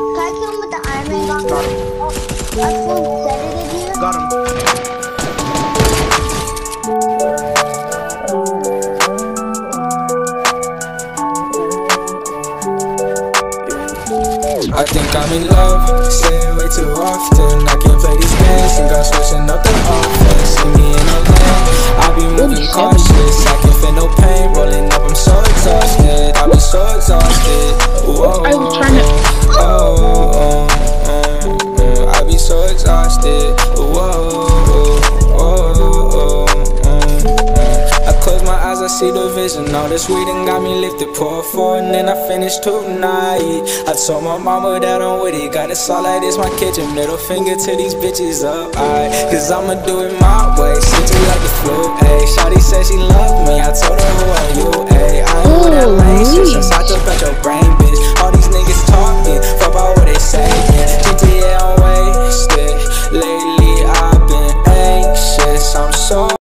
Can I kill him with the Iron Man gun? Got him. Oh, I flew dead here. Got him. I think I'm in love, say it way too often. I can't play these games, think I'm switching up the offense. See me in a lane, I be moving cautious. I see the vision. All this weed and got me lifted. Pour four and then I finish tonight. I told my mama that I'm with it. Got it like this, my kitchen. Middle finger to these bitches up. I, Cause I'ma do it my way. Shit you like the